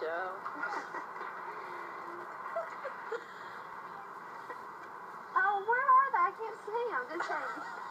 Joe. Oh, where are they? I can't see them. Just saying.